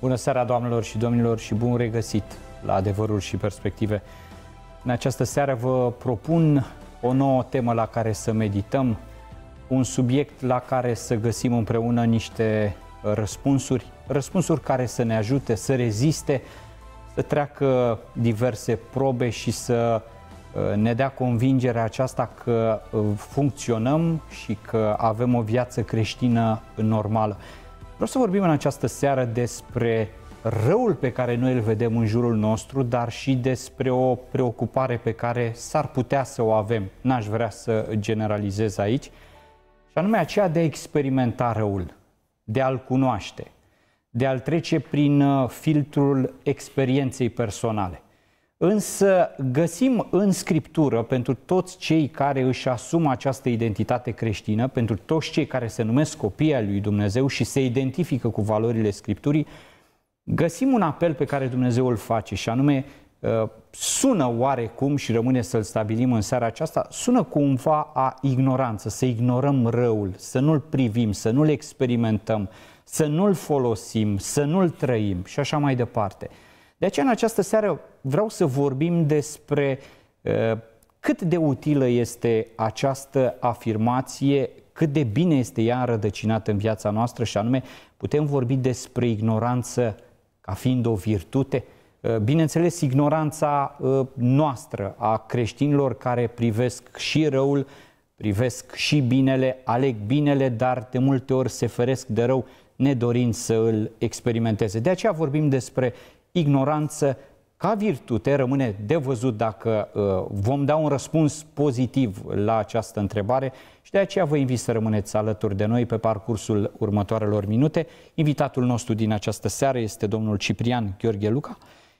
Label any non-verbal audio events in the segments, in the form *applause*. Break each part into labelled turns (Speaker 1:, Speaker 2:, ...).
Speaker 1: Bună seara, doamnelor și domnilor, și bun regăsit la Adevărul și Perspective. În această seară vă propun o nouă temă la care să medităm, un subiect la care să găsim împreună niște răspunsuri, răspunsuri care să ne ajute să reziste, să treacă diverse probe și să uh, ne dea convingerea aceasta că uh, funcționăm și că avem o viață creștină normală. Vreau să vorbim în această seară despre răul pe care noi îl vedem în jurul nostru, dar și despre o preocupare pe care s-ar putea să o avem. N-aș vrea să generalizez aici, și anume aceea de a experimenta răul, de a-l cunoaște, de a-l trece prin uh, filtrul experienței personale. Însă găsim în Scriptură, pentru toți cei care își asumă această identitate creștină, pentru toți cei care se numesc copii al lui Dumnezeu și se identifică cu valorile Scripturii, găsim un apel pe care Dumnezeu îl face și anume uh, sună oarecum și rămâne să-l stabilim în seara aceasta, sună cumva a ignoranță, să ignorăm răul, să nu-l privim, să nu-l experimentăm, să nu-l folosim, să nu-l trăim și așa mai departe. De aceea, în această seară, vreau să vorbim despre uh, cât de utilă este această afirmație, cât de bine este ea înrădăcinată în viața noastră și anume putem vorbi despre ignoranță ca fiind o virtute. Uh, bineînțeles, ignoranța uh, noastră a creștinilor care privesc și răul, privesc și binele, aleg binele, dar de multe ori se feresc de rău, nedorind să îl experimenteze. De aceea vorbim despre ignoranță ca virtute, rămâne de văzut dacă uh, vom da un răspuns pozitiv la această întrebare și de aceea vă invit să rămâneți alături de noi pe parcursul următoarelor minute. Invitatul nostru din această seară este domnul Ciprian Gheorghe Luca,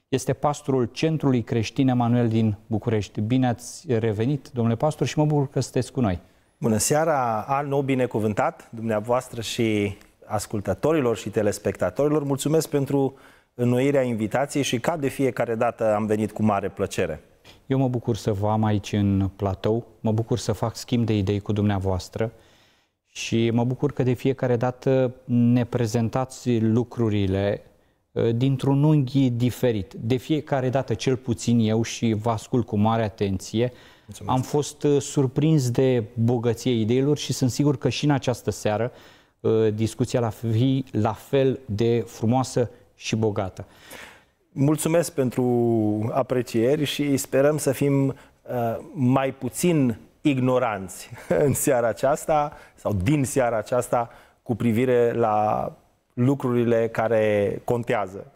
Speaker 1: este pastorul Centrului Creștin Emanuel din București. Bine ați revenit, domnule pastor, și mă bucur că sunteți cu noi.
Speaker 2: Bună seara, an nou binecuvântat dumneavoastră și ascultătorilor și telespectatorilor. Mulțumesc pentru înnoirea invitației și ca de fiecare dată am venit cu mare plăcere.
Speaker 1: Eu mă bucur să vă am aici în platou, mă bucur să fac schimb de idei cu dumneavoastră și mă bucur că de fiecare dată ne prezentați lucrurile uh, dintr-un unghi diferit. De fiecare dată, cel puțin eu și vă ascult cu mare atenție, Mulțumesc. am fost uh, surprins de bogăție ideilor și sunt sigur că și în această seară uh, discuția la fi la fel de frumoasă și bogată.
Speaker 2: Mulțumesc pentru aprecieri și sperăm să fim uh, mai puțin ignoranți *laughs* în seara aceasta sau din seara aceasta cu privire la lucrurile care contează.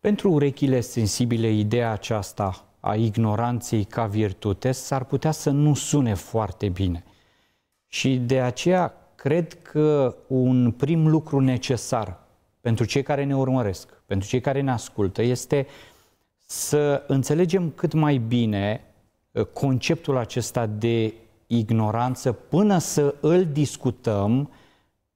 Speaker 1: Pentru urechile sensibile, ideea aceasta a ignoranței ca virtute s-ar putea să nu sune foarte bine. Și de aceea cred că un prim lucru necesar pentru cei care ne urmăresc, pentru cei care ne ascultă, este să înțelegem cât mai bine uh, conceptul acesta de ignoranță până să îl discutăm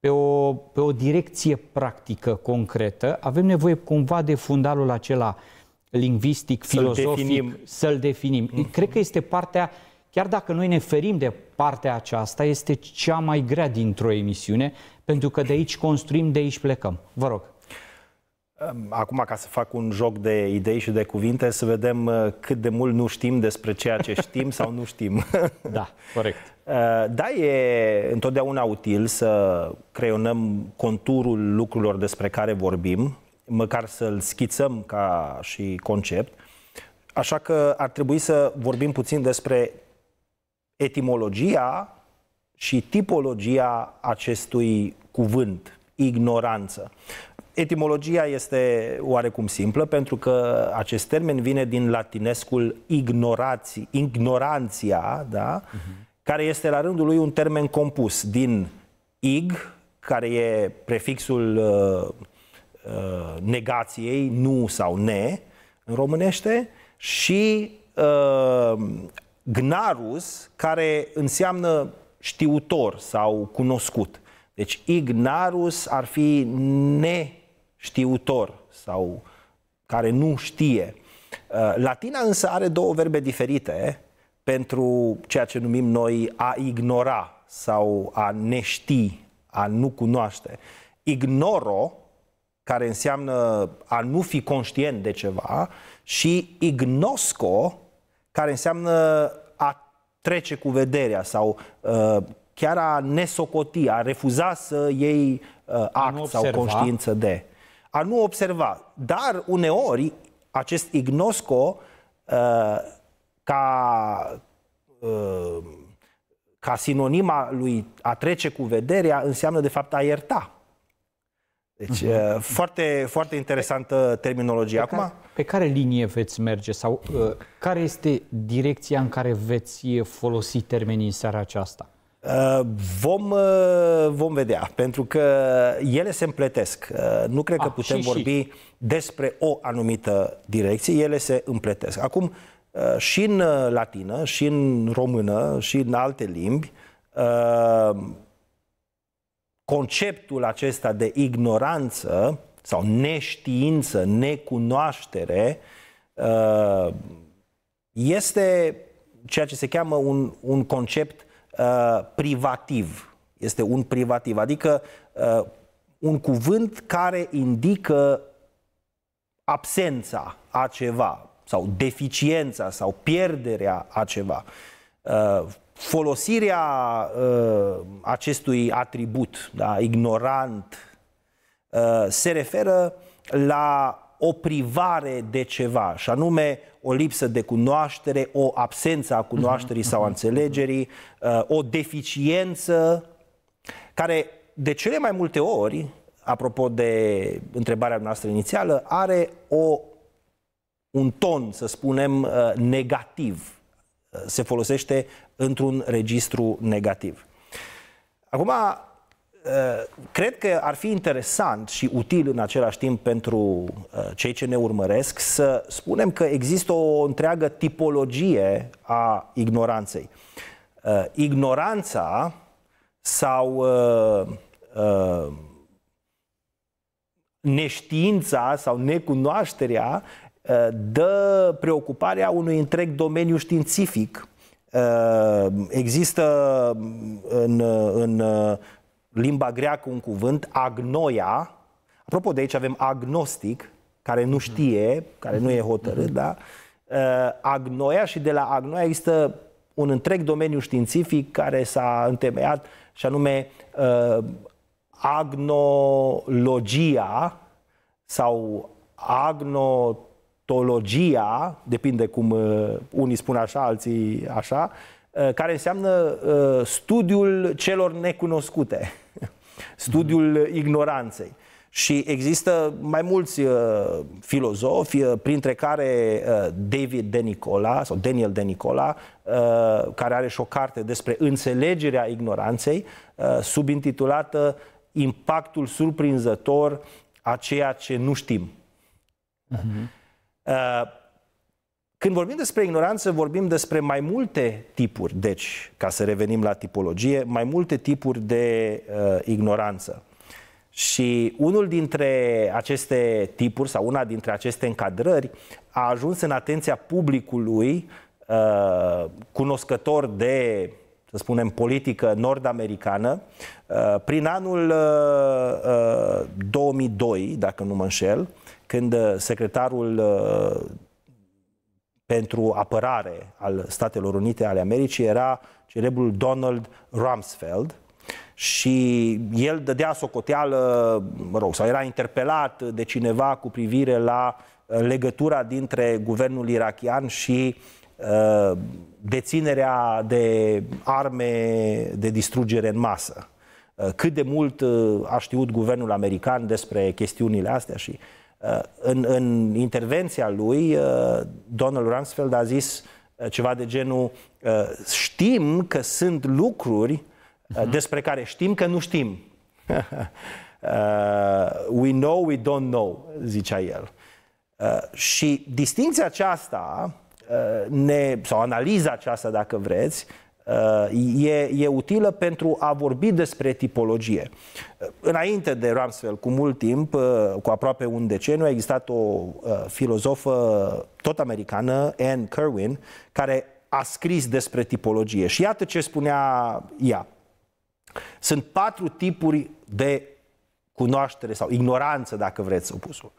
Speaker 1: pe o, pe o direcție practică, concretă. Avem nevoie cumva de fundalul acela lingvistic, să filozofic, definim. să-l definim. Mm-hmm. Cred că este partea, chiar dacă noi ne ferim de partea aceasta, este cea mai grea dintr-o emisiune, pentru că de aici construim, de aici plecăm. Vă rog.
Speaker 2: Acum, ca să fac un joc de idei și de cuvinte, să vedem uh, cât de mult nu știm despre ceea ce știm sau nu știm. *laughs*
Speaker 1: Da, corect. Uh,
Speaker 2: da, e întotdeauna util să creionăm conturul lucrurilor despre care vorbim, măcar să-l schițăm ca și concept. Așa că ar trebui să vorbim puțin despre etimologia și tipologia acestui cuvânt, ignoranță. Etimologia este oarecum simplă pentru că acest termen vine din latinescul ignorați, ignoranția, da? Uh-huh. care este la rândul lui un termen compus din ig, care e prefixul uh, uh, negației, nu sau ne, în românește, și uh, gnarus, care înseamnă știutor sau cunoscut. Deci ignarus ar fi neștiutor sau care nu știe. Uh, latina însă are două verbe diferite pentru ceea ce numim noi a ignora sau a nești, a nu cunoaște. Ignoro care înseamnă a nu fi conștient de ceva, și ignosco, care înseamnă a trece cu vederea sau uh, chiar a nesocoti, a refuza să iei uh, act sau conștiință de. A nu observa. Dar uneori acest ignosco uh, ca, uh, ca sinonima lui a trece cu vederea înseamnă de fapt a ierta. Deci, uh-huh. foarte, foarte interesantă terminologie.
Speaker 1: Pe
Speaker 2: Acum,
Speaker 1: care, pe care linie veți merge sau uh, care este direcția în care veți folosi termenii în seara aceasta?
Speaker 2: Uh, vom, uh, vom vedea, pentru că ele se împletesc. Uh, nu cred că ah, putem și, vorbi și. despre o anumită direcție, ele se împletesc. Acum, și în latină, și în română, și în alte limbi, conceptul acesta de ignoranță sau neștiință, necunoaștere, este ceea ce se cheamă un, un concept Uh, privativ. Este un privativ, adică uh, un cuvânt care indică absența a ceva sau deficiența sau pierderea a ceva. Uh, folosirea uh, acestui atribut, da, ignorant, uh, se referă la o privare de ceva, și anume o lipsă de cunoaștere, o absență a cunoașterii sau a înțelegerii, uh, o deficiență care de cele mai multe ori, apropo de întrebarea noastră inițială, are o, un ton, să spunem, uh, negativ. Uh, se folosește într-un registru negativ. Acum, Eh, cred că ar fi interesant și util în același timp pentru eh, cei ce ne urmăresc să spunem că există o întreagă tipologie a ignoranței. Eh, ignoranța sau neștiința sau necunoașterea dă preocuparea unui întreg domeniu științific. Există în, în limba greacă un cuvânt, agnoia. Apropo de aici avem agnostic, care nu știe, care nu e hotărât, mm-hmm. da? Uh, agnoia și de la agnoia există un întreg domeniu științific care s-a întemeiat și anume uh, agnologia sau agnotologia, depinde cum uh, unii spun așa, alții așa, uh, care înseamnă uh, studiul celor necunoscute *laughs* studiul ignoranței. Și există mai mulți uh, filozofi, uh, printre care uh, David De Nicola sau Daniel De Nicola, uh, care are și o carte despre înțelegerea ignoranței, uh, subintitulată Impactul surprinzător a ceea ce nu știm. Uh-huh. Uh, când vorbim despre ignoranță, vorbim despre mai multe tipuri, deci, ca să revenim la tipologie, mai multe tipuri de uh, ignoranță. Și unul dintre aceste tipuri sau una dintre aceste încadrări a ajuns în atenția publicului uh, cunoscător de, să spunem, politică nord-americană uh, prin anul uh, 2002, uh, dacă nu mă înșel, când uh, secretarul uh, pentru apărare al Statelor Unite ale Americii era celebrul Donald Rumsfeld și el dădea socoteală, mă rog, sau era interpelat de cineva cu privire la uh, legătura dintre guvernul irachian și uh, deținerea de arme de distrugere în masă. Uh, cât de mult uh, a știut guvernul american despre chestiunile astea și uh, Uh, în, în intervenția lui, uh, Donald Rumsfeld a zis uh, ceva de genul știm că sunt lucruri uh-huh. despre care știm că nu știm. *laughs* we know, we don't know, zicea el. Și distinția aceasta, ne, sau analiza aceasta, dacă vreți, e, e utilă pentru a vorbi despre tipologie. Înainte de Rumsfeld, cu mult timp, cu aproape un deceniu, a existat o filozofă tot americană, Anne Kerwin, care a scris despre tipologie. Și iată ce spunea ea. Sunt patru tipuri de cunoaștere sau ignoranță, dacă vreți opusul.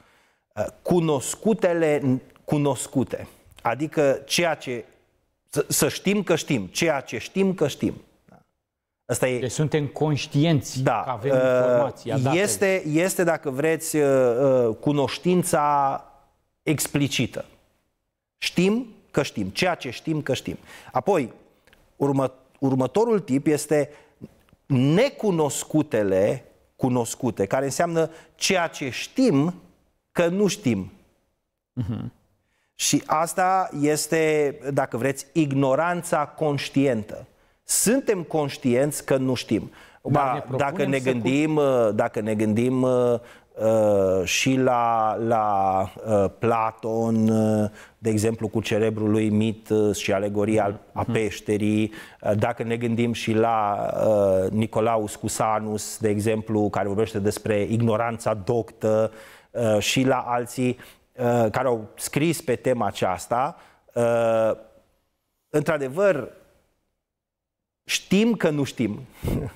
Speaker 2: Uh, cunoscutele cunoscute, adică ceea ce să, să știm că știm, ceea ce știm că știm.
Speaker 1: Asta e... Deci suntem conștienți da. că avem informația.
Speaker 2: Este, este, dacă vreți, cunoștința explicită. Știm că știm, ceea ce știm că știm. Apoi, urmă, următorul tip este necunoscutele cunoscute, care înseamnă ceea ce știm că nu știm. Uh-huh. Și asta este, dacă vreți, ignoranța conștientă. Suntem conștienți că nu știm. Ba, dacă ne gândim, cu... dacă ne gândim Uh, și la, la uh, Platon, uh, de exemplu, cu cerebrul lui mit uh, și alegoria mm-hmm. a peșterii, uh, dacă ne gândim și la uh, Nicolaus Cusanus, de exemplu, care vorbește despre ignoranța doctă, uh, și la alții uh, care au scris pe tema aceasta, uh, într-adevăr, știm că nu știm. *laughs*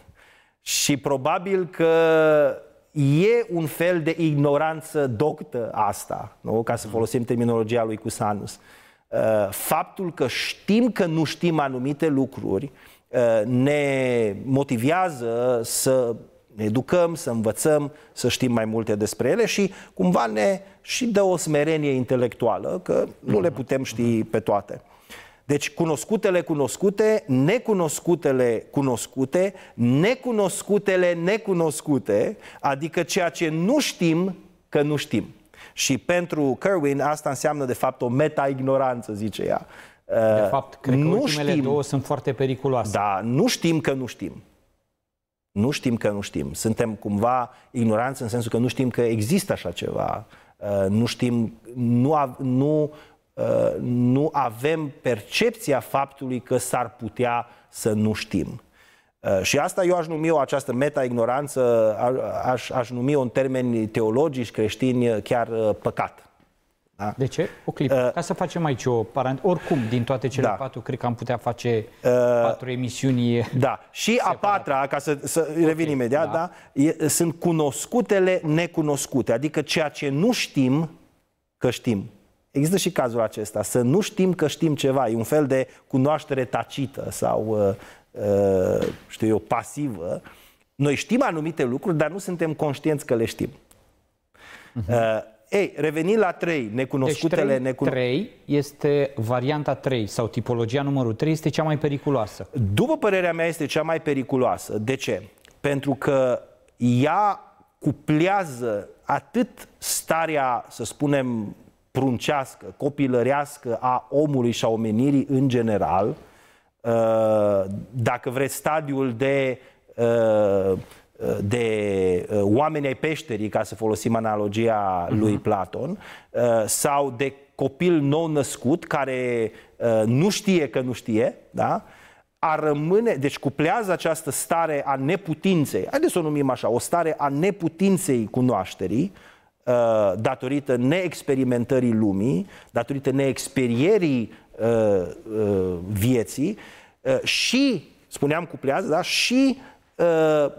Speaker 2: și probabil că e un fel de ignoranță doctă asta, nu? ca să folosim terminologia lui Cusanus. Uh, faptul că știm că nu știm anumite lucruri uh, ne motivează să ne educăm, să învățăm, să știm mai multe despre ele și cumva ne și dă o smerenie intelectuală, că nu le putem ști pe toate. Deci cunoscutele cunoscute, necunoscutele cunoscute, necunoscutele necunoscute, adică ceea ce nu știm că nu știm. Și pentru Kerwin asta înseamnă de fapt o meta-ignoranță, zice ea.
Speaker 1: De uh, fapt, cred că nu ultimele știm, două sunt foarte periculoase.
Speaker 2: Da, nu știm că nu știm. Nu știm că nu știm. Suntem cumva ignoranți în sensul că nu știm că există așa ceva. Uh, nu știm, nu, nu Uh, nu avem percepția faptului că s-ar putea să nu știm. Uh, și asta eu aș numi o această meta-ignoranță, aș, aș numi-o în termeni teologici creștini chiar uh, păcat.
Speaker 1: Da? De ce? O clipă. Uh, Ca să facem aici o paranteză. Oricum, din toate cele da. patru, cred că am putea face uh, patru emisiuni.
Speaker 2: Da. Și separat. a patra, ca să, să okay. revin imediat, da. Da, e, sunt cunoscutele necunoscute. Adică ceea ce nu știm, că știm. Există și cazul acesta, să nu știm că știm ceva, e un fel de cunoaștere tacită sau, uh, uh, știu eu, pasivă. Noi știm anumite lucruri, dar nu suntem conștienți că le știm. Uh-huh. Uh, ei, revenind la 3, necunoscutele... Deci 3,
Speaker 1: necuno... 3 este varianta 3 sau tipologia numărul 3 este cea mai periculoasă.
Speaker 2: După părerea mea este cea mai periculoasă. De ce? Pentru că ea cuplează atât starea, să spunem, pruncească, copilărească a omului și a omenirii în general, uh, dacă vreți stadiul de, uh, de uh, oameni ai peșterii, ca să folosim analogia lui uh-huh. Platon, sau de copil nou născut care nu știe că nu știe, da? a rămâne, deci cuplează această stare a neputinței, haideți să o numim așa, o stare a neputinței cunoașterii, Uh, datorită neexperimentării lumii, datorită neexperierii uh, uh, vieții și, spuneam cuplează, da, și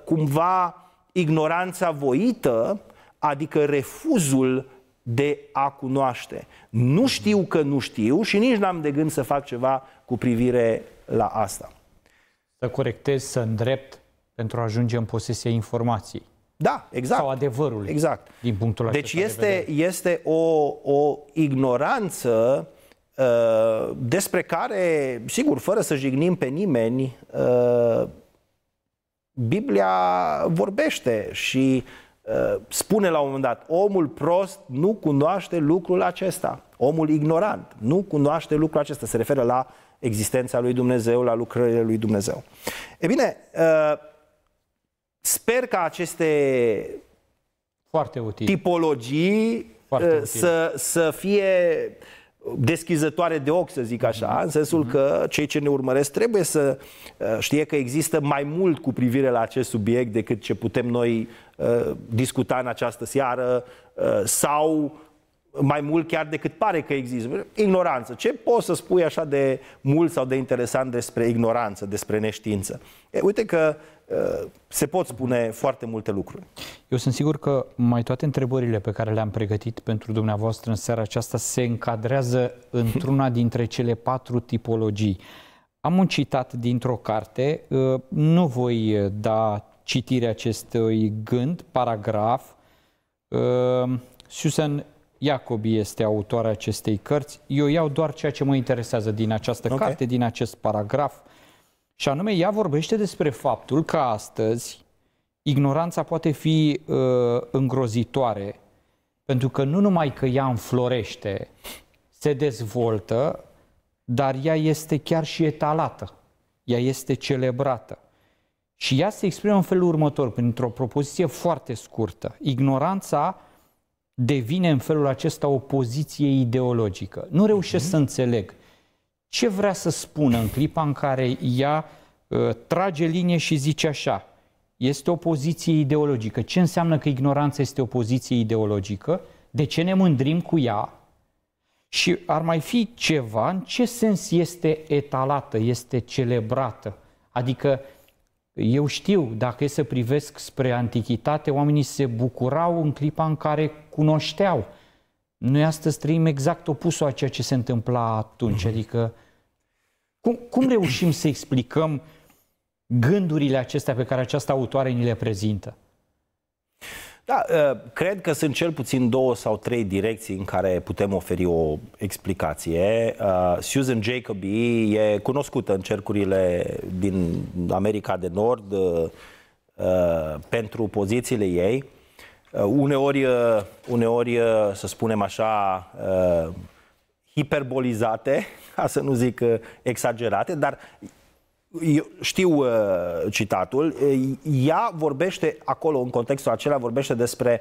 Speaker 2: cumva ignoranța voită, adică refuzul de a cunoaște. Nu știu că nu știu și nici n-am de gând să fac ceva cu privire la asta.
Speaker 1: Să corectez, să îndrept pentru a ajunge în posesia informației.
Speaker 2: Da, exact.
Speaker 1: Sau adevărului.
Speaker 2: Exact.
Speaker 1: Din punctul
Speaker 2: deci este, de este o, o ignoranță uh, despre care, sigur, fără să jignim pe nimeni, uh, Biblia vorbește și uh, spune la un moment dat, omul prost nu cunoaște lucrul acesta. Omul ignorant nu cunoaște lucrul acesta. Se referă la existența lui Dumnezeu, la lucrările lui Dumnezeu. E bine, uh, Sper că aceste
Speaker 1: Foarte util.
Speaker 2: tipologii Foarte uh, să, să fie deschizătoare de ochi, să zic așa, mm-hmm. în sensul mm-hmm. că cei ce ne urmăresc trebuie să uh, știe că există mai mult cu privire la acest subiect decât ce putem noi uh, discuta în această seară sau mai mult chiar decât pare că există. Ignoranță. Ce poți să spui așa de mult sau de interesant despre ignoranță, despre neștiință? E, uite că uh, se pot spune foarte multe lucruri.
Speaker 1: Eu sunt sigur că mai toate întrebările pe care le-am pregătit pentru dumneavoastră în seara aceasta se încadrează *laughs* într-una dintre cele patru tipologii. Am un citat dintr-o carte, uh, nu voi uh, da citirea acestui gând, paragraf. Susan Iacobi este autoarea acestei cărți. Eu iau doar ceea ce mă interesează din această okay. carte, din acest paragraf. Și anume, ea vorbește despre faptul că astăzi ignoranța poate fi uh, îngrozitoare, pentru că nu numai că ea înflorește, se dezvoltă, dar ea este chiar și etalată. Ea este celebrată. Și ea se exprimă în felul următor, printr-o propoziție foarte scurtă. Ignoranța devine în felul acesta o poziție ideologică. Nu reușesc mm-hmm. să înțeleg ce vrea să spună în clipa în care ea uh, trage linie și zice așa. Este o poziție ideologică. Ce înseamnă că ignoranța este o poziție ideologică? De ce ne mândrim cu ea? Și ar mai fi ceva, în ce sens este etalată, este celebrată? Adică eu știu, dacă e să privesc spre antichitate, oamenii se bucurau în clipa în care cunoșteau. Noi astăzi trăim exact opusul a ceea ce se întâmpla atunci. Mhm. Adică, cum, cum reușim să explicăm gândurile acestea pe care această autoare ni le prezintă?
Speaker 2: Da, uh, cred că sunt cel puțin două sau trei direcții în care putem oferi o explicație. Uh, Susan Jacoby e cunoscută în cercurile din America de Nord uh, pentru pozițiile ei. Uneori, uneori, să spunem așa, hiperbolizate, *laughs* ca să nu zic exagerate, dar eu știu uh, citatul, ea vorbește acolo, în contextul acela, vorbește despre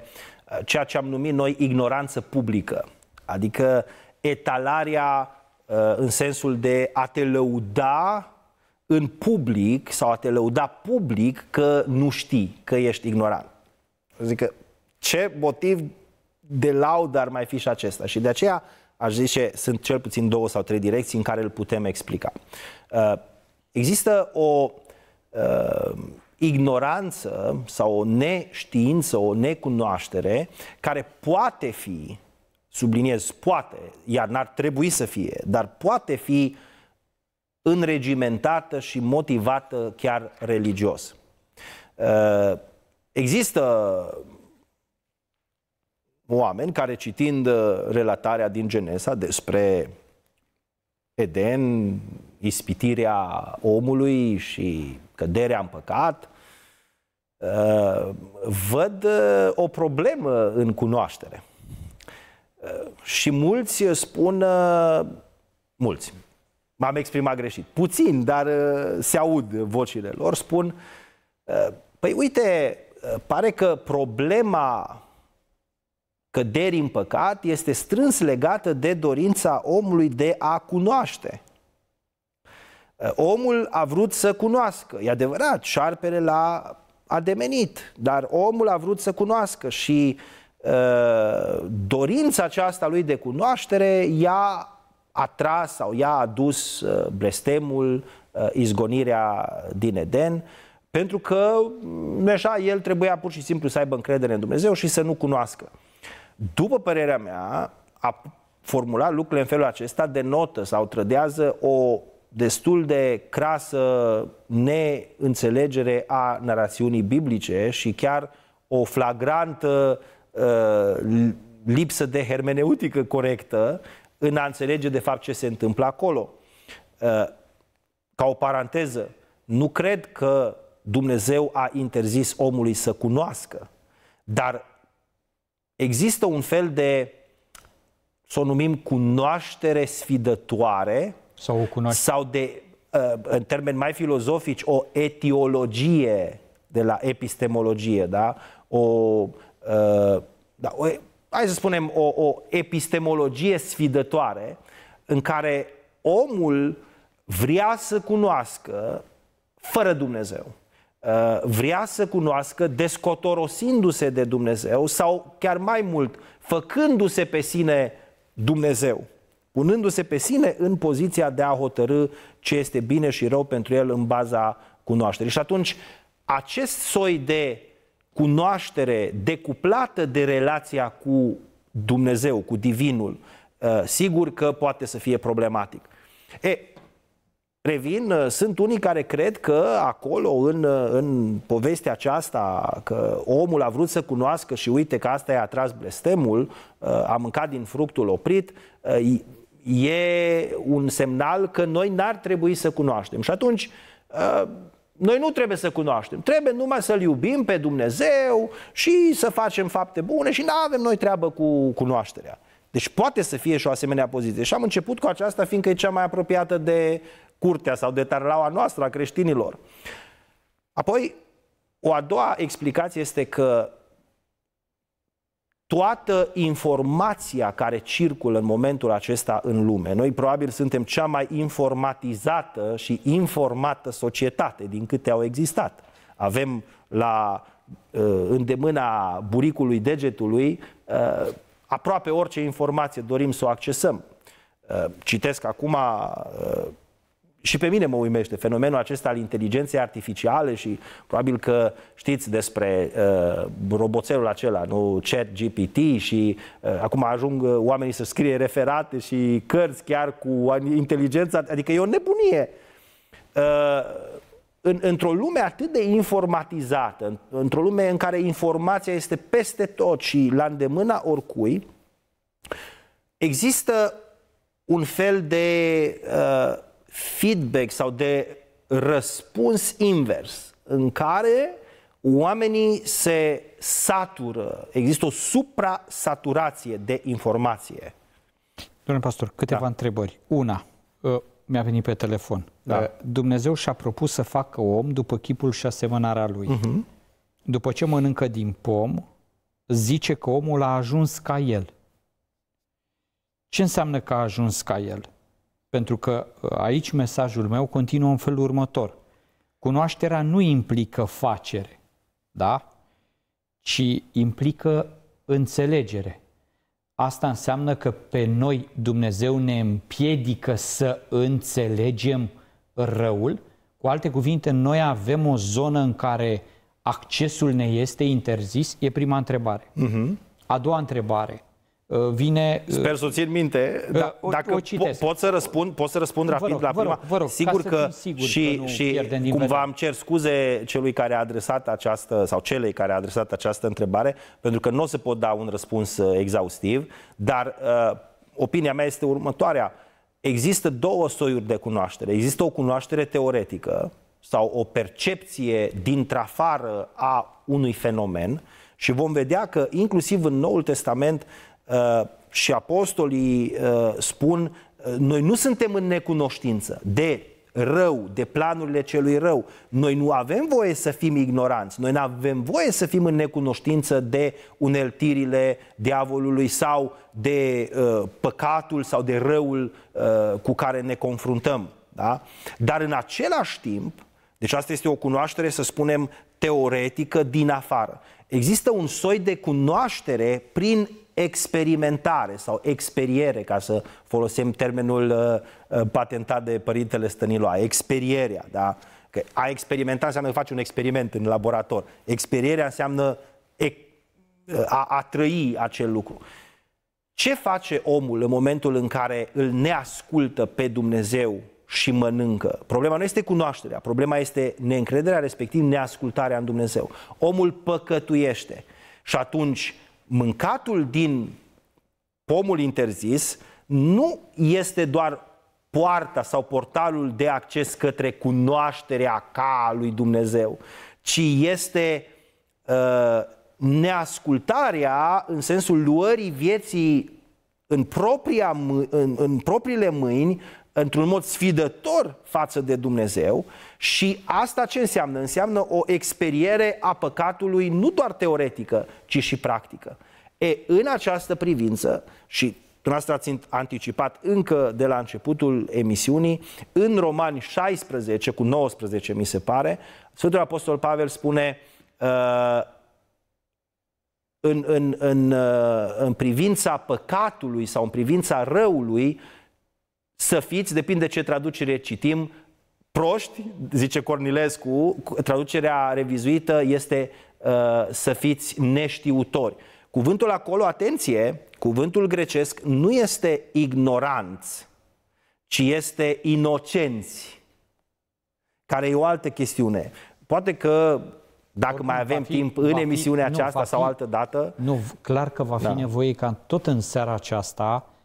Speaker 2: uh, ceea ce am numit noi ignoranță publică, adică etalarea uh, în sensul de a te lăuda în public sau a te lăuda public că nu știi, că ești ignorant. Adică ce motiv de laudă ar mai fi și acesta? Și de aceea aș zice, sunt cel puțin două sau trei direcții în care îl putem explica. Uh, Există o uh, ignoranță sau o neștiință, o necunoaștere care poate fi, subliniez, poate, iar n-ar trebui să fie, dar poate fi înregimentată și motivată chiar religios. Uh, există oameni care citind relatarea din Genesa despre Eden, ispitirea omului și căderea în păcat, uh, văd uh, o problemă în cunoaștere. Uh, și mulți spun, mulți, m-am exprimat greșit, puțin, dar se aud vocile lor, spun, păi uite, pare că problema căderii în păcat este strâns legată de dorința omului de a cunoaște. Uh, omul a vrut să cunoască. E adevărat, șarpele l-a ademenit, dar omul a vrut să cunoască și uh, dorința aceasta lui de cunoaștere i-a atras sau i-a adus uh, blestemul, uh, izgonirea din Eden, pentru că mm, așa el trebuia pur și simplu să aibă încredere în Dumnezeu și să nu cunoască. După părerea mea, a formula lucrurile în felul acesta denotă sau trădează o destul de crasă neînțelegere a narațiunii biblice și chiar o flagrantă uh, lipsă de hermeneutică corectă în a înțelege de fapt ce se întâmplă acolo. Uh, ca o paranteză, nu cred că Dumnezeu a interzis omului să cunoască, dar există un fel de, să o numim, cunoaștere sfidătoare
Speaker 1: sau, o cunoaște.
Speaker 2: sau de, uh, în termeni mai filozofici, o etiologie de la epistemologie, da? O, uh, da, o, hai să spunem, o, o epistemologie sfidătoare în care omul vrea să cunoască fără Dumnezeu. Uh, vrea să cunoască descotorosindu-se de Dumnezeu sau chiar mai mult, făcându-se pe sine Dumnezeu, punându-se pe sine în poziția de a hotărâ ce este bine și rău pentru el în baza cunoașterii. Și atunci, acest soi de cunoaștere decuplată de relația cu Dumnezeu, cu Divinul, uh, sigur că poate să fie problematic. E, revin, uh, sunt unii care cred că acolo, în, uh, în povestea aceasta, că omul a vrut să cunoască și uite că asta i-a atras blestemul, a mâncat din fructul oprit, e un semnal că noi n-ar trebui să cunoaștem. Și atunci, noi nu trebuie să cunoaștem, trebuie numai să-L iubim pe Dumnezeu și să facem fapte bune și nu avem noi treabă cu cunoașterea. Deci poate să fie și o asemenea poziție. Și am început cu aceasta fiindcă e cea mai apropiată de curtea sau de tarlaua noastră a creștinilor. Apoi, o a doua explicație este că toată informația care circulă în momentul acesta în lume. Noi probabil suntem cea mai informatizată și informată societate din câte au existat. Avem la uh, îndemâna buricului degetului uh, aproape orice informație dorim să o accesăm. Uh, citesc acum și pe mine mă uimește fenomenul acesta al inteligenței artificiale și probabil că știți despre uh, roboțelul acela, nu chat GPT și uh, acum ajung uh, oamenii să scrie referate și cărți chiar cu inteligența, adică e o nebunie. Uh, în, într-o lume atât de informatizată, într-o lume în care informația este peste tot și la îndemâna oricui, există un fel de uh, feedback sau de răspuns invers, în care oamenii se satură, există o supra-saturație de informație.
Speaker 1: Domnule pastor, câteva da. întrebări. Una, ă, mi-a venit pe telefon. Da. Ă, Dumnezeu și-a propus să facă om după chipul și asemănarea lui. Uh-huh. După ce mănâncă din pom, zice că omul a ajuns ca el. Ce înseamnă că a ajuns ca el? Pentru că uh, aici mesajul meu continuă în felul următor. Cunoașterea nu implică facere, da? Ci implică înțelegere. Asta înseamnă că pe noi Dumnezeu ne împiedică să înțelegem răul. Cu alte cuvinte, noi avem o zonă în care accesul ne este interzis? E prima întrebare. Uh-huh. A doua întrebare. Uh, vine...
Speaker 2: Uh, Sper să o țin minte, uh, da, dacă o po- pot să răspund, pot să răspund rapid rog, la prima. Vă rog, vă rog, sigur că sigur și, că și cumva îmi cer scuze celui care a adresat această, sau celei care a adresat această întrebare, pentru că nu o să pot da un răspuns exhaustiv, dar uh, opinia mea este următoarea. Există două soiuri de cunoaștere. Există o cunoaștere teoretică sau o percepție dintr-afară a unui fenomen și vom vedea că inclusiv în Noul Testament Uh, și apostolii uh, spun, uh, noi nu suntem în necunoștință de rău, de planurile celui rău. Noi nu avem voie să fim ignoranți, noi nu avem voie să fim în necunoștință de uneltirile diavolului sau de uh, păcatul sau de răul uh, cu care ne confruntăm. Da? Dar în același timp, deci asta este o cunoaștere, să spunem, teoretică din afară. Există un soi de cunoaștere prin experimentare sau experiere, ca să folosim termenul uh, uh, patentat de părintele Stăniloa, experierea, da? Că a experimenta înseamnă că faci un experiment în laborator. Experierea înseamnă uh, a, a trăi acel lucru. Ce face omul în momentul în care îl neascultă pe Dumnezeu și mănâncă? Problema nu este cunoașterea, problema este neîncrederea, respectiv neascultarea în Dumnezeu. Omul păcătuiește și atunci mâncatul din pomul interzis nu este doar poarta sau portalul de acces către cunoașterea ca lui Dumnezeu, ci este uh, neascultarea în sensul luării vieții în, propria, în, în propriile mâini, într-un mod sfidător față de Dumnezeu și asta ce înseamnă? Înseamnă o experiere a păcatului nu doar teoretică, ci și practică. E, în această privință, și dumneavoastră ați anticipat încă de la începutul emisiunii, în Romani 16 cu 19 mi se pare, Sfântul Apostol Pavel spune uh, în, în, în, uh, în privința păcatului sau în privința răului, să fiți, depinde ce traducere citim, proști, zice Cornilescu, traducerea revizuită este uh, să fiți neștiutori. Cuvântul acolo, atenție, cuvântul grecesc nu este ignoranți, ci este inocenți, care e o altă chestiune. Poate că dacă Oricum, mai avem fi, timp în emisiunea fi, aceasta nu, sau altă dată.
Speaker 1: Nu, clar că va fi da. nevoie ca tot în seara aceasta să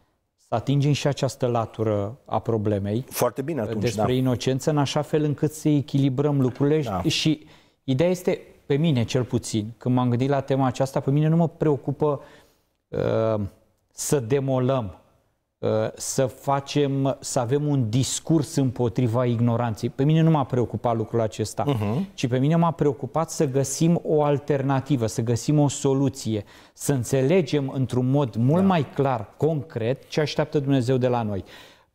Speaker 1: atingem și această latură a problemei.
Speaker 2: Foarte bine atunci,
Speaker 1: Despre
Speaker 2: da.
Speaker 1: inocență, în așa fel încât să echilibrăm lucrurile da. și ideea este, pe mine cel puțin, când m-am gândit la tema aceasta, pe mine nu mă preocupă uh, să demolăm Uh, să facem, să avem un discurs împotriva ignoranței. Pe mine nu m-a preocupat lucrul acesta, uh-huh. ci pe mine m-a preocupat să găsim o alternativă, să găsim o soluție, să înțelegem într-un mod mult da. mai clar, concret, ce așteaptă Dumnezeu de la noi.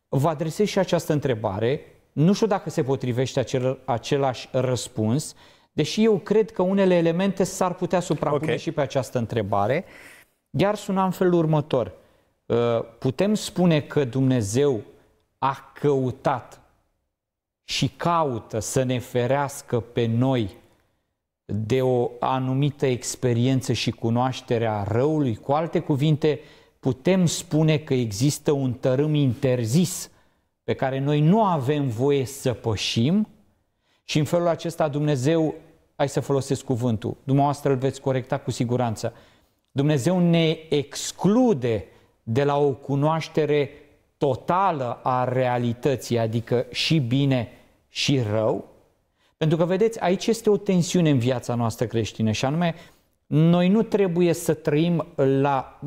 Speaker 1: Vă adresez și această întrebare, nu știu dacă se potrivește acel, același răspuns, deși eu cred că unele elemente s-ar putea suprapune okay. și pe această întrebare, iar suna în felul următor – Uh, putem spune că Dumnezeu a căutat și caută să ne ferească pe noi de o anumită experiență și cunoaștere a răului? Cu alte cuvinte, putem spune că există un tărâm interzis pe care noi nu avem voie să pășim și în felul acesta Dumnezeu, hai să folosesc cuvântul, dumneavoastră îl veți corecta cu siguranță, Dumnezeu ne exclude de la o cunoaștere totală a realității, adică și bine și rău, pentru că, vedeți, aici este o tensiune în viața noastră creștină și anume, noi nu trebuie să trăim la,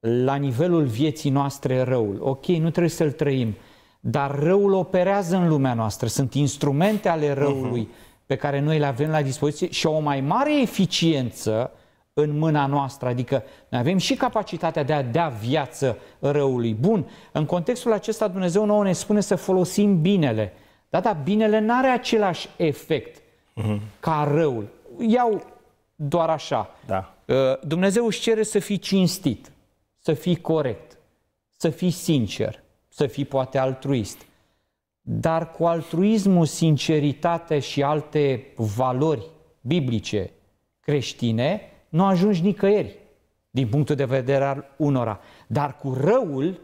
Speaker 1: la nivelul vieții noastre răul. Ok, nu trebuie să-l trăim, dar răul operează în lumea noastră. Sunt instrumente ale răului uh-huh. pe care noi le avem la dispoziție și o mai mare eficiență în mâna noastră, adică noi avem și capacitatea de a da viață răului. Bun, în contextul acesta Dumnezeu nouă ne spune să folosim binele. Da, dar binele nu are același efect uh-huh. ca răul. Iau doar așa.
Speaker 2: Da.
Speaker 1: Uh, Dumnezeu își cere să fii cinstit, să fii corect, să fii sincer, să fii poate altruist. Dar cu altruismul, sinceritate și alte valori biblice creștine, nu ajungi nicăieri din punctul de vedere al unora. Dar cu răul,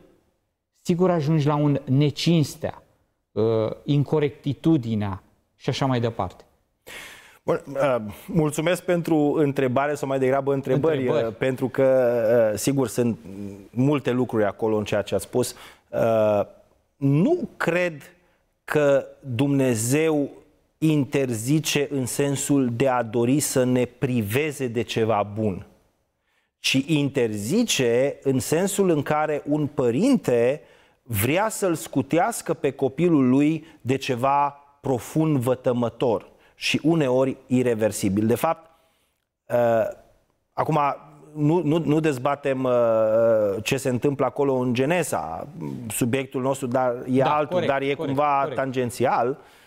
Speaker 1: sigur ajungi la un necinstea, uh, incorectitudinea și așa mai departe.
Speaker 2: Bun, uh, mulțumesc pentru întrebare sau mai degrabă întrebări, întrebări. Uh, pentru că, uh, sigur, sunt multe lucruri acolo în ceea ce ați spus. Uh, nu cred că Dumnezeu interzice în sensul de a dori să ne priveze de ceva bun, ci interzice în sensul în care un părinte vrea să-l scutească pe copilul lui de ceva profund vătămător și uneori irreversibil. De fapt, uh, acum nu, nu, nu dezbatem uh, ce se întâmplă acolo în Genesa, subiectul nostru dar e da, altul, corect, dar e corect, cumva corect. tangențial. Uh, Uh,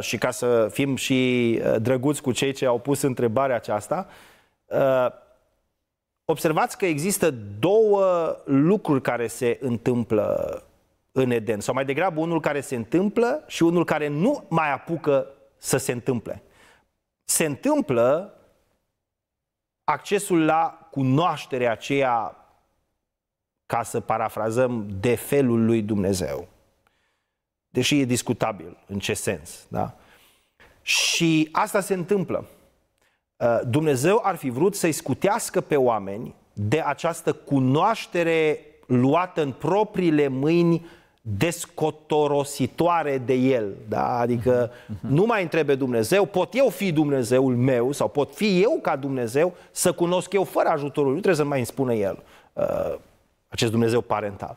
Speaker 2: și ca să fim și uh, drăguți cu cei ce au pus întrebarea aceasta, uh, observați că există două lucruri care se întâmplă în Eden, sau mai degrabă unul care se întâmplă și unul care nu mai apucă să se întâmple. Se întâmplă accesul la cunoașterea aceea, ca să parafrazăm, de felul lui Dumnezeu deși e discutabil în ce sens. Da? Și asta se întâmplă. Uh, Dumnezeu ar fi vrut să-i scutească pe oameni de această cunoaștere luată în propriile mâini descotorositoare de el. Da? Adică uh-huh. nu mai întrebe Dumnezeu, pot eu fi Dumnezeul meu sau pot fi eu ca Dumnezeu să cunosc eu fără ajutorul lui. Nu trebuie să mai îmi spună el uh, acest Dumnezeu parental.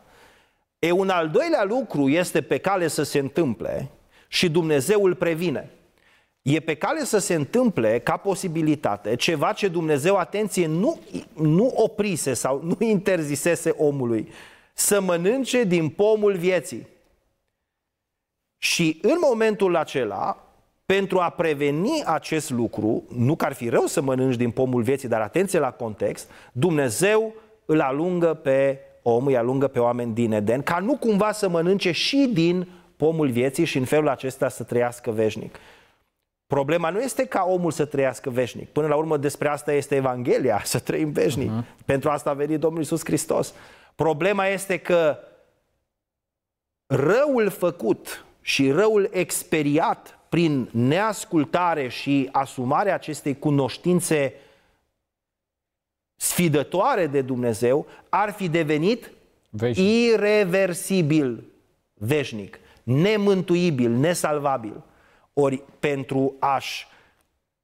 Speaker 2: E un al doilea lucru este pe cale să se întâmple și Dumnezeu îl previne. E pe cale să se întâmple ca posibilitate ceva ce Dumnezeu, atenție, nu, nu oprise sau nu *laughs* interzisese omului să mănânce din pomul vieții. Și în momentul acela, pentru a preveni acest lucru, nu că ar fi rău să mănânci din pomul vieții, dar atenție la context, Dumnezeu îl alungă pe om, îi alungă pe oameni din Eden, ca nu cumva să mănânce și din pomul vieții și în felul acesta să trăiască veșnic. Problema nu este ca omul să trăiască veșnic. Până la urmă despre asta este Evanghelia, să trăim veșnic. Uh-huh. Pentru asta a venit Domnul Isus Hristos. Problema este că răul făcut și răul experiat prin neascultare și asumarea acestei cunoștințe sfidătoare de Dumnezeu ar fi devenit veșnic. irreversibil veșnic, nemântuibil, nesalvabil. Ori pentru a-și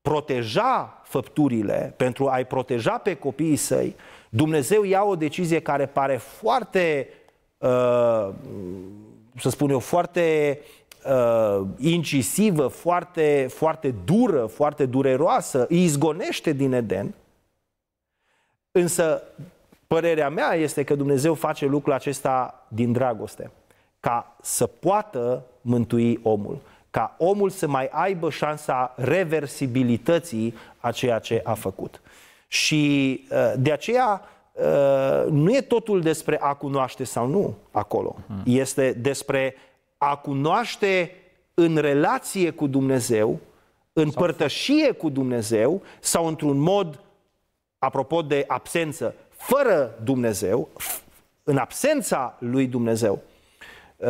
Speaker 2: proteja făpturile, pentru a-i proteja pe copiii săi, Dumnezeu ia o decizie care pare foarte, uh, să spun eu, foarte uh, incisivă, foarte, foarte dură, foarte dureroasă, îi izgonește din Eden. Însă, părerea mea este că Dumnezeu face lucrul acesta din dragoste, ca să poată mântui omul ca omul să mai aibă șansa reversibilității a ceea ce a făcut. Și uh, de aceea uh, nu e totul despre a cunoaște sau nu acolo. Hmm. Este despre a cunoaște în relație cu Dumnezeu, în sau părtășie cu Dumnezeu sau într-un mod, apropo de absență, fără Dumnezeu, în absența lui Dumnezeu. Uh,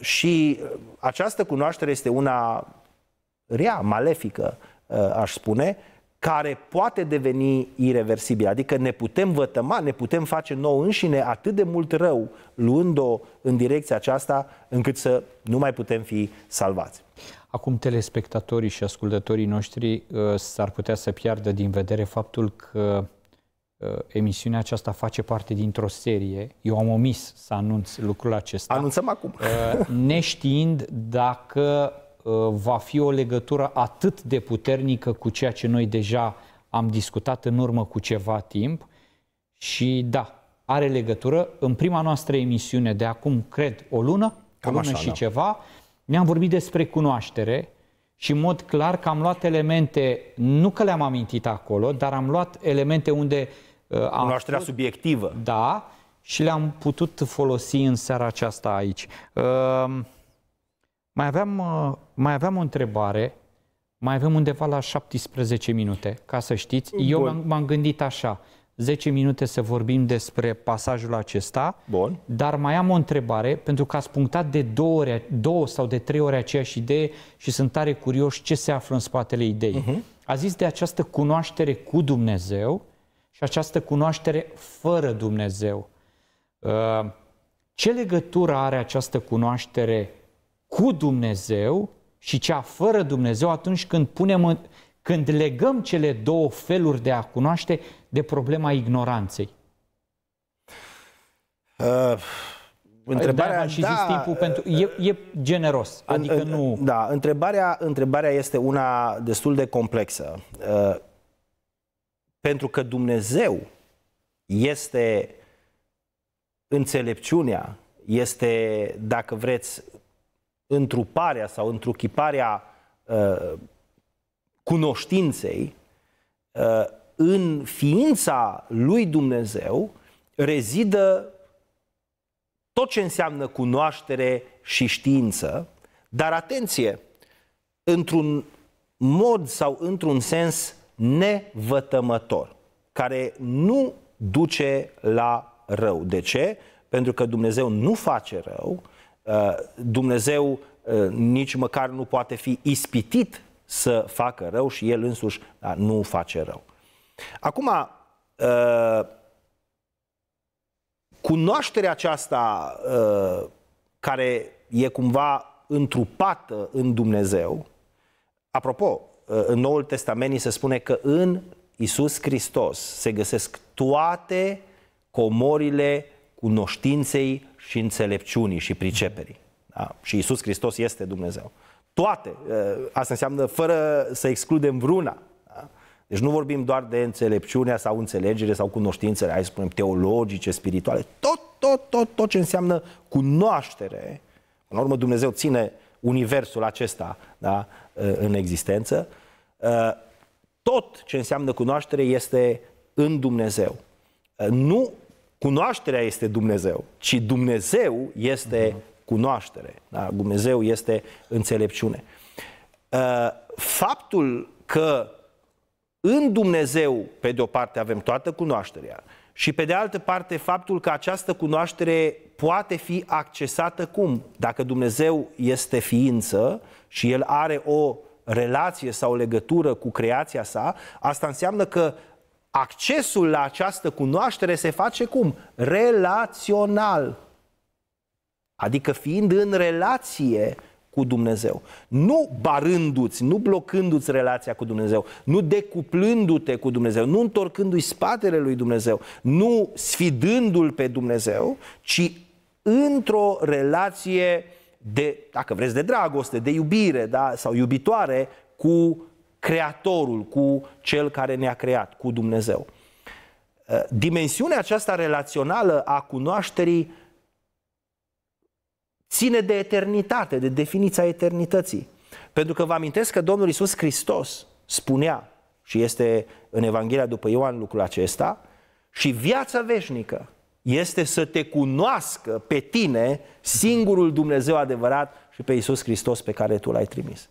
Speaker 2: și această cunoaștere este una rea, malefică, uh, aș spune, care poate deveni irreversibil. Adică ne putem vătăma, ne putem face nou înșine atât de mult rău, luând-o în direcția aceasta, încât să nu mai putem fi salvați.
Speaker 1: Acum telespectatorii și ascultătorii noștri uh, s-ar putea să piardă din vedere faptul că Uh, emisiunea aceasta face parte dintr-o serie. Eu am omis să anunț lucrul acesta.
Speaker 2: Anunțăm acum.
Speaker 1: Uh, neștiind dacă uh, va fi o legătură atât de puternică cu ceea ce noi deja am discutat în urmă cu ceva timp și da, are legătură. În prima noastră emisiune de acum, cred, o lună, Cam o lună așa, și da. ceva, ne-am vorbit despre cunoaștere și în mod clar că am luat elemente, nu că le-am amintit acolo, dar am luat elemente unde uh,
Speaker 2: Uh, Cunoașterea fost, subiectivă.
Speaker 1: Da, și le-am putut folosi în seara aceasta aici. Uh, mai aveam, uh, mai aveam o întrebare, mai avem undeva la 17 minute, ca să știți. Bun. Eu m-am, m-am gândit așa, 10 minute să vorbim despre pasajul acesta,
Speaker 2: Bun.
Speaker 1: dar mai am o întrebare, pentru că ați punctat de două, ori, două sau de trei ori aceeași idee și sunt tare curios ce se află în spatele ideii. Uh-huh. A zis de această cunoaștere cu Dumnezeu și această cunoaștere fără Dumnezeu. Uh, ce legătură are această cunoaștere cu Dumnezeu și cea fără Dumnezeu atunci când punem, când legăm cele două feluri de a cunoaște de problema ignoranței? Uh, întrebarea, și da, zis timpul pentru, e, e generos, adică în, nu...
Speaker 2: Da, întrebarea, întrebarea este una destul de complexă. Uh, pentru că Dumnezeu este înțelepciunea, este, dacă vreți, întruparea sau întruchiparea uh, cunoștinței, uh, în ființa lui Dumnezeu rezidă tot ce înseamnă cunoaștere și știință, dar atenție, într-un mod sau într-un sens nevătămător, care nu duce la rău. De ce? Pentru că Dumnezeu nu face rău, uh, Dumnezeu uh, nici măcar nu poate fi ispitit să facă rău și El însuși nu face rău. Acum, uh, cunoașterea aceasta care e cumva întrupată în Dumnezeu, apropo, în Noul Testament se spune că în Isus Hristos se găsesc toate comorile cunoștinței și înțelepciunii și priceperii. Da? Și Isus Hristos este Dumnezeu. Toate. Asta înseamnă fără să excludem vreuna. Da? Deci nu vorbim doar de înțelepciunea sau înțelegere sau cunoștințele, hai să spunem, teologice, spirituale. Tot, tot, tot, tot ce înseamnă cunoaștere. În urmă Dumnezeu ține universul acesta da, în existență. Tot ce înseamnă cunoaștere este în Dumnezeu. Nu cunoașterea este Dumnezeu, ci Dumnezeu este cunoaștere. Da? Dumnezeu este înțelepciune. Faptul că în Dumnezeu, pe de o parte, avem toată cunoașterea și pe de altă parte, faptul că această cunoaștere poate fi accesată cum? Dacă Dumnezeu este ființă și El are o relație sau o legătură cu creația sa, asta înseamnă că accesul la această cunoaștere se face cum? Relațional. Adică fiind în relație cu Dumnezeu. Nu barându-ți, nu blocându-ți relația cu Dumnezeu, nu decuplându-te cu Dumnezeu, nu întorcându-i spatele lui Dumnezeu, nu sfidându-l pe Dumnezeu, ci într-o relație de, dacă vreți, de dragoste, de iubire da? sau iubitoare cu Creatorul, cu Cel care ne-a creat, cu Dumnezeu. Uh, dimensiunea aceasta relațională a cunoașterii ține de eternitate, de definiția eternității. Pentru că vă amintesc că Domnul Isus Hristos spunea, și este în Evanghelia după Ioan lucrul acesta, și viața veșnică este să te cunoască pe tine, singurul Dumnezeu adevărat și pe Isus Hristos pe care tu l-ai trimis.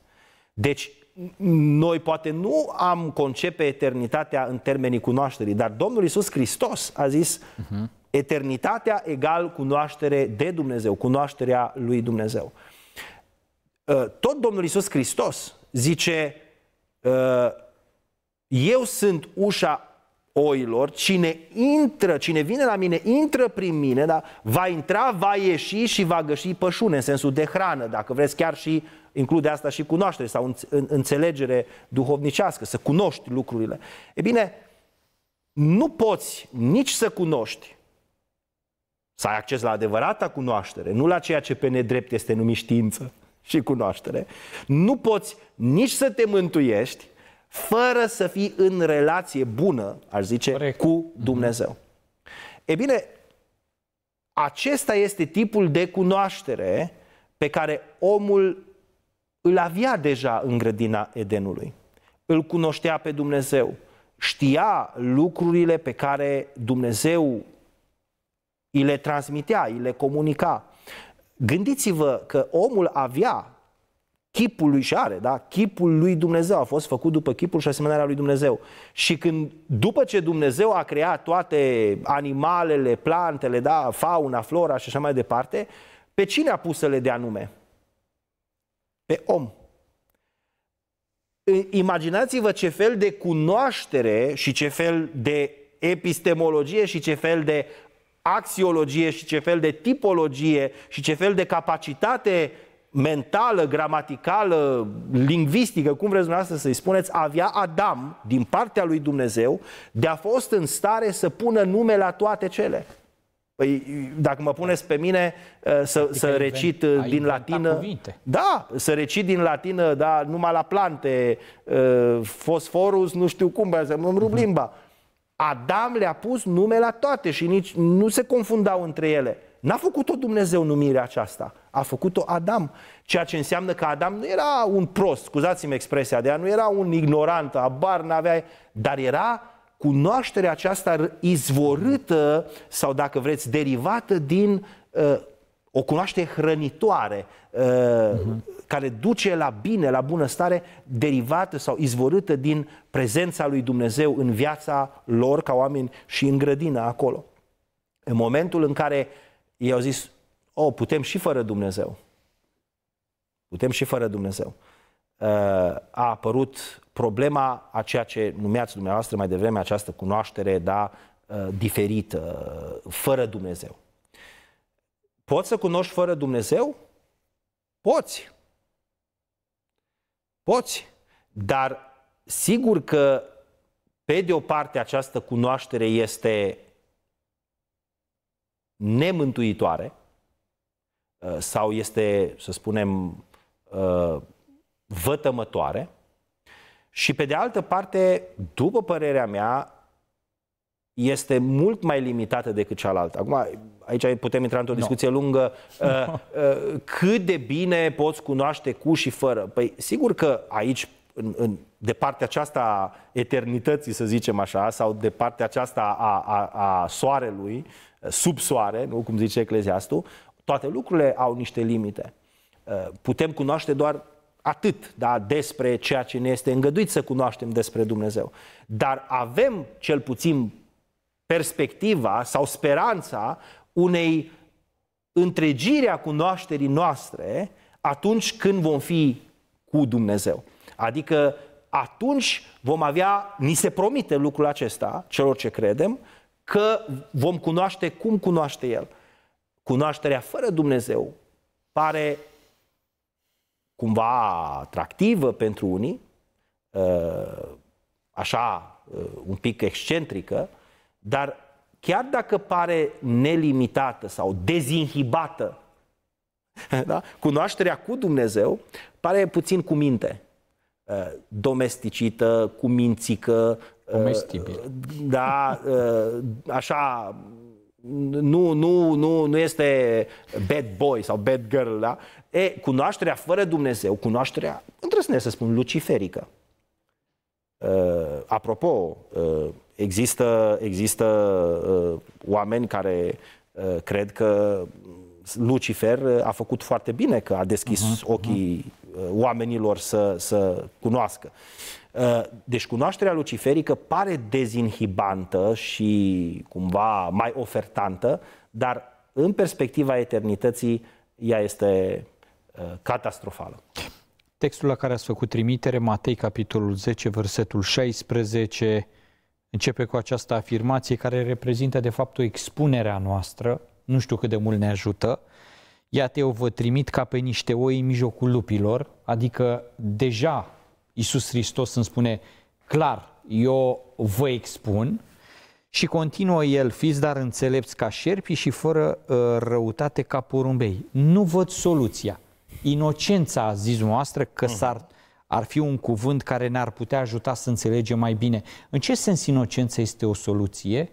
Speaker 2: Deci, noi poate nu am concepe eternitatea în termenii cunoașterii, dar Domnul Isus Hristos a zis uh-huh. Eternitatea egal cunoaștere de Dumnezeu, cunoașterea lui Dumnezeu. Uh, tot Domnul Isus Hristos zice uh, eu sunt ușa oilor, cine intră, cine vine la mine, intră prin mine, da? va intra, va ieși și va găsi pășune, în sensul de hrană, dacă vreți chiar și include asta și cunoaștere sau înțelegere duhovnicească, să cunoști lucrurile. E bine, nu poți nici să cunoști, să ai acces la adevărata cunoaștere, nu la ceea ce pe nedrept este numit știință și cunoaștere. Nu poți nici să te mântuiești, fără să fii în relație bună, aș zice, Corect. cu Dumnezeu. Mm-hmm. E bine, acesta este tipul de cunoaștere pe care omul îl avea deja în grădina Edenului. Îl cunoștea pe Dumnezeu, știa lucrurile pe care Dumnezeu îi le transmitea, îi le comunica. Gândiți-vă că omul avea chipul lui și are, da? Chipul lui Dumnezeu a fost făcut după chipul și asemănarea lui Dumnezeu. Și când, după ce Dumnezeu a creat toate animalele, plantele, da? Fauna, flora și așa mai departe, pe cine a pus să le dea nume? Pe om. Imaginați-vă ce fel de cunoaștere și ce fel de epistemologie și ce fel de axiologie și ce fel de tipologie și ce fel de capacitate mentală, gramaticală, lingvistică, cum vreți dumneavoastră să-i spuneți, avea Adam, din partea lui Dumnezeu, de a fost în stare să pună nume la toate cele. Păi, dacă mă puneți pe mine uh, să, adică să recit uh, din latină... Cuvinte. Da, să recit din latină, da, numai la plante, uh, fosforus, nu știu cum, să-mi rup mhm. limba. Adam le-a pus nume la toate și nici nu se confundau între ele. N-a făcut-o Dumnezeu numirea aceasta, a făcut-o Adam. Ceea ce înseamnă că Adam nu era un prost, scuzați-mi expresia de ea, nu era un ignorant, abar n-avea, dar era cunoașterea aceasta izvorâtă sau, dacă vreți, derivată din uh, o cunoaștere hrănitoare uh, uh-huh. care duce la bine, la bunăstare, derivată sau izvorâtă din prezența lui Dumnezeu în viața lor ca oameni și în grădină acolo. În momentul în care ei au zis, o, oh, putem și fără Dumnezeu. Putem și fără Dumnezeu. Uh, a apărut problema a ceea ce numeați dumneavoastră mai devreme, această cunoaștere, da, uh, diferită, fără Dumnezeu. Poți să cunoști fără Dumnezeu? Poți. Poți. Dar sigur că, pe de o parte, această cunoaștere este nemântuitoare uh, sau este, să spunem, uh, vătămătoare și pe de altă parte, după părerea mea, este mult mai limitată decât cealaltă. Acum, aici putem intra într-o discuție no. lungă. Uh, uh, cât de bine poți cunoaște cu și fără? Păi, sigur că aici, în, în, de partea aceasta a eternității, să zicem așa, sau de partea aceasta a, a, a soarelui, sub soare, nu cum zice Ecleziastul, toate lucrurile au niște limite. Uh, putem cunoaște doar atât da, despre ceea ce ne este îngăduit să cunoaștem despre Dumnezeu. Dar avem cel puțin perspectiva sau speranța unei întregiri a cunoașterii noastre atunci când vom fi cu Dumnezeu. Adică atunci vom avea, ni se promite lucrul acesta, celor ce credem, că vom cunoaște cum cunoaște El. Cunoașterea fără Dumnezeu pare cumva atractivă pentru unii, uh, așa, uh, un pic excentrică, dar chiar dacă pare nelimitată sau dezinhibată, da? cunoașterea cu Dumnezeu pare puțin cu minte, uh, domesticită, cu mințică,
Speaker 1: Comestibil.
Speaker 2: Da, așa, nu, nu, nu, nu este bad boy sau bad girl, da? E, cunoașterea fără Dumnezeu, cunoașterea, îndrăznesc să spun, luciferică. Uh, apropo, uh, există, există uh, oameni care uh, cred că Lucifer a făcut foarte bine, că a deschis uh-huh, ochii uh, oamenilor să, să cunoască. Uh, deci cunoașterea luciferică pare dezinhibantă și cumva mai ofertantă, dar în perspectiva eternității ea este Uh, catastrofală.
Speaker 1: Textul la care ați făcut trimitere, Matei, capitolul 10, versetul 16, începe cu această afirmație care reprezintă de fapt o expunere a noastră, nu știu cât de mult ne ajută, Iată, eu vă trimit ca pe niște oi în mijlocul lupilor, adică deja Iisus Hristos îmi spune clar, eu vă expun. Și continuă el, fiți dar înțelepți ca șerpi și fără uh, răutate ca porumbei. Nu văd soluția. Inocența, a zis noastră, că mhm. s-ar, ar fi un cuvânt care ne-ar putea ajuta să înțelegem mai bine. În ce sens inocența este o soluție?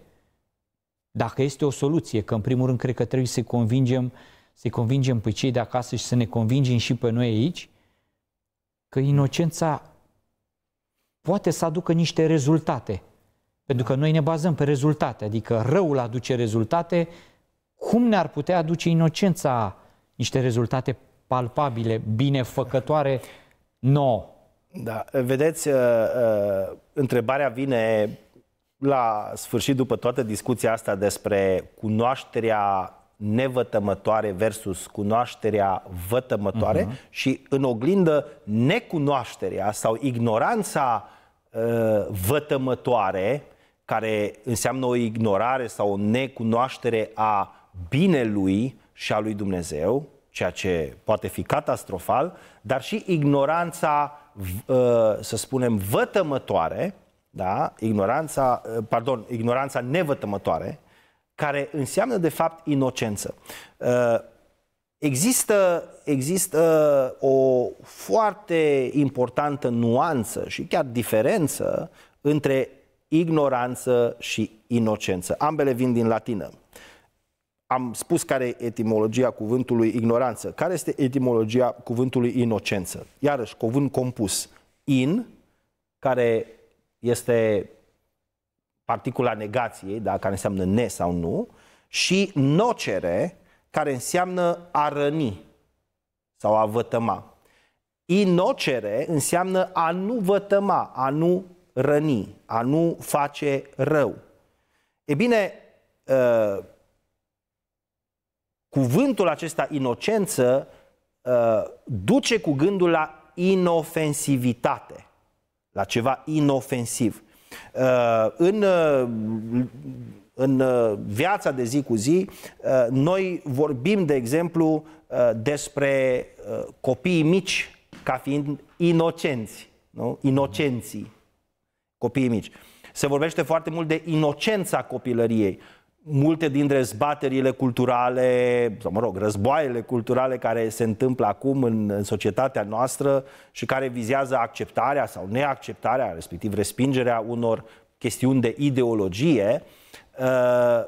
Speaker 1: Dacă este o soluție, că în primul rând cred că trebuie să convingem, să convingem pe cei de acasă și să ne convingem și pe noi aici, că inocența poate să aducă niște rezultate. Pentru că noi ne bazăm pe rezultate, adică răul aduce rezultate, cum ne-ar putea aduce inocența niște rezultate palpabile, binefăcătoare nouă.
Speaker 2: Da, vedeți, uh, uh, întrebarea vine la sfârșit după toată discuția asta despre cunoașterea nevătămătoare versus cunoașterea vătămătoare uh-huh. și în oglindă necunoașterea sau ignoranța uh, vătămătoare, care înseamnă o ignorare sau o necunoaștere a binelui și a lui Dumnezeu, ceea ce poate fi catastrofal, dar și ignoranța, ă, să spunem, vătămătoare, da? ignoranța, ă, pardon, ignoranța nevătămătoare, care înseamnă de fapt inocență. Ă, există, există o foarte importantă nuanță și chiar diferență între ignoranță și inocență. Ambele vin din latină am spus care e etimologia cuvântului ignoranță. Care este etimologia cuvântului inocență? Iarăși, cuvânt compus. In, care este particula negației, da, care înseamnă ne sau nu, și nocere, care înseamnă a răni sau a vătăma. Inocere înseamnă a nu vătăma, a nu răni, a nu face rău. E bine, uh, cuvântul acesta inocență uh, duce cu gândul la inofensivitate, la ceva inofensiv. Uh, în, uh, în uh, viața de zi cu zi, uh, noi vorbim, de exemplu, uh, despre uh, copiii mici ca fiind inocenți, nu? inocenții, copiii mici. Se vorbește foarte mult de inocența copilăriei multe din dezbaterile culturale, sau mă rog, războaiele culturale care se întâmplă acum în, în societatea noastră și care vizează acceptarea sau neacceptarea, respectiv respingerea unor chestiuni de ideologie, uh,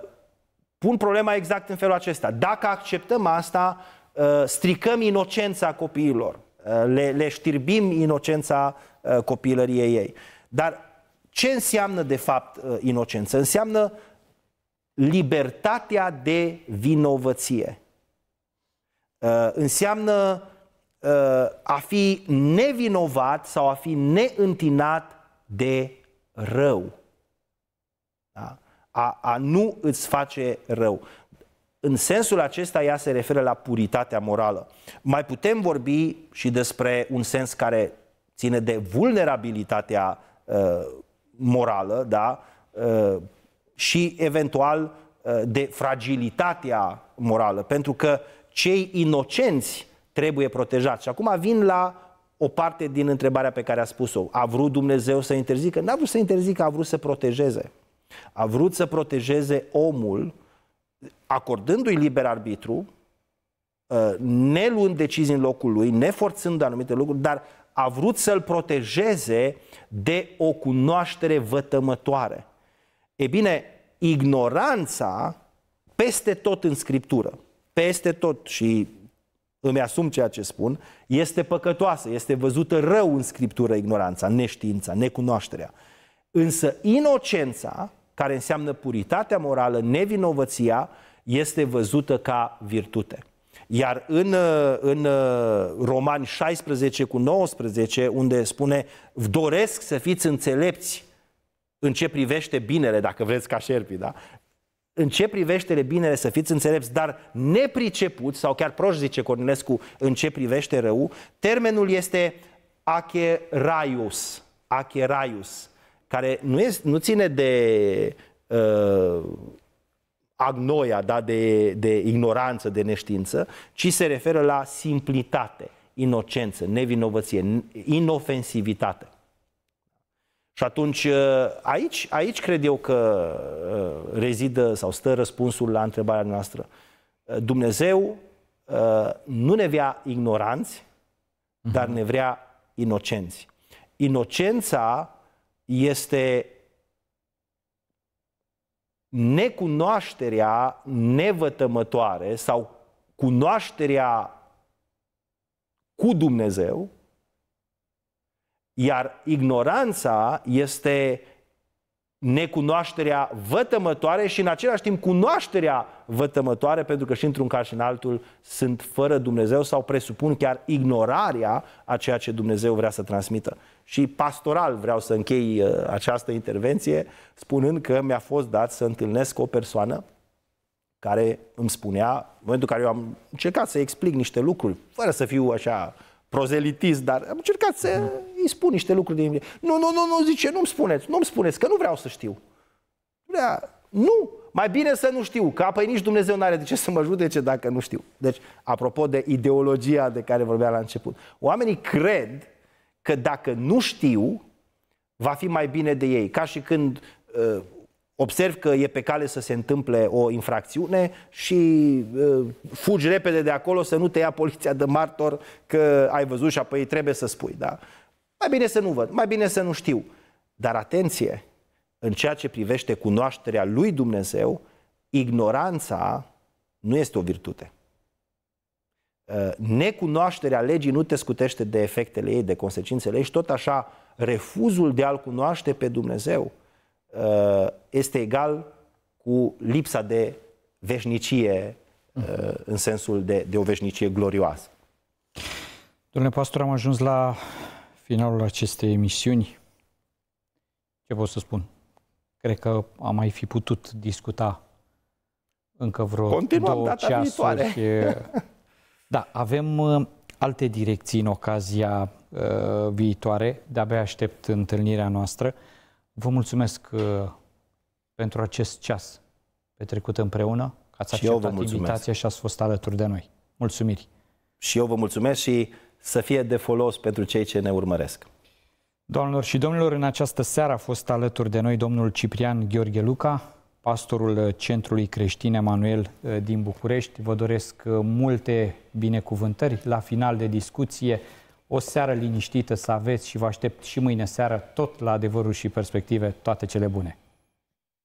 Speaker 2: pun problema exact în felul acesta. Dacă acceptăm asta, uh, stricăm inocența copiilor, uh, le, le știrbim inocența uh, copilăriei ei. Dar ce înseamnă de fapt uh, inocență? Înseamnă libertatea de vinovăție. Uh, înseamnă uh, a fi nevinovat sau a fi neîntinat de rău. Da? A, a nu îți face rău. În sensul acesta, ea se referă la puritatea morală. Mai putem vorbi și despre un sens care ține de vulnerabilitatea uh, morală, da? Uh, și eventual uh, de fragilitatea morală, pentru că cei inocenți trebuie protejați. Și acum vin la o parte din întrebarea pe care a spus-o. A vrut Dumnezeu să interzică? N-a vrut să interzică, a vrut să protejeze. A vrut să protejeze omul acordându-i liber arbitru, uh, ne luând decizii în locul lui, neforțând anumite lucruri, dar a vrut să-l protejeze de o cunoaștere vătămătoare. E bine, ignoranța peste tot în Scriptură, peste tot și îmi asum ceea ce spun, este păcătoasă, este văzută rău în Scriptură ignoranța, neștiința, necunoașterea. Însă inocența, care înseamnă puritatea morală, nevinovăția, este văzută ca virtute. Iar în, în Romani 16 cu 19, unde spune doresc să fiți înțelepți în ce privește binele, dacă vreți ca șerpii, da? În ce privește binele să fiți înțelepți, dar nepricepuți, sau chiar proști zice Cornilescu, în ce privește rău, termenul este acheraius, acheraius, care nu, este, nu ține de uh, agnoia, da, de, de ignoranță, de neștiință, ci se referă la simplitate, inocență, nevinovăție, inofensivitate. Și atunci, uh, aici, aici cred eu că uh, rezidă sau stă răspunsul la întrebarea noastră. Uh, Dumnezeu nu ne vrea ignoranți, uh-huh. dar ne vrea inocenți. Inocența este necunoașterea nevătămătoare sau cunoașterea cu Dumnezeu iar ignoranța este necunoașterea vătămătoare și în același timp cunoașterea vătămătoare, pentru că și într-un caz și în altul sunt fără Dumnezeu sau presupun chiar ignorarea a ceea ce Dumnezeu vrea să transmită. Și pastoral vreau să închei uh, această intervenție spunând că mi-a fost dat să întâlnesc o persoană care îmi spunea, în momentul în care eu am încercat să explic niște lucruri, fără să fiu așa prozelitist, dar am încercat să îi spun niște lucruri din Nu, nu, nu, nu, zice, nu-mi spuneți, nu-mi spuneți, că nu vreau să știu. Vrea, nu, mai bine să nu știu, că apoi nici Dumnezeu nu are de ce să mă judece dacă nu știu. Deci, apropo de ideologia de care vorbeam la început, oamenii cred că dacă nu știu, va fi mai bine de ei. Ca și când uh, observ că e pe cale să se întâmple o infracțiune și uh, fugi repede de acolo să nu te ia poliția de martor că ai văzut și apoi trebuie să spui. Da? Mai bine să nu văd, mai bine să nu știu. Dar atenție, în ceea ce privește cunoașterea lui Dumnezeu, ignoranța nu este o virtute. Uh, necunoașterea legii nu te scutește de efectele ei, de consecințele ei și tot așa refuzul de a-L cunoaște pe Dumnezeu Uh, este egal cu lipsa de veșnicie uh, în sensul de, de o veșnicie glorioasă.
Speaker 1: Domnule pastor, am ajuns la finalul acestei emisiuni. Ce pot să spun? Cred că am mai fi putut discuta încă vreo
Speaker 2: Continuăm
Speaker 1: două
Speaker 2: data
Speaker 1: ceasuri.
Speaker 2: Viitoare.
Speaker 1: Da, avem uh, alte direcții în ocazia uh, viitoare. De-abia aștept întâlnirea noastră. Vă mulțumesc uh, pentru acest ceas petrecut împreună, că ați
Speaker 2: și
Speaker 1: acceptat invitația și ați fost alături de noi. Mulțumiri!
Speaker 2: Și eu vă mulțumesc și să fie de folos pentru cei ce ne urmăresc.
Speaker 1: Doamnelor și domnilor, în această seară a fost alături de noi domnul Ciprian Gheorghe Luca, pastorul Centrului Creștin Emanuel din București. Vă doresc multe binecuvântări la final de discuție. O seară liniștită să aveți și vă aștept și mâine seară tot la adevărul și perspective. Toate cele bune!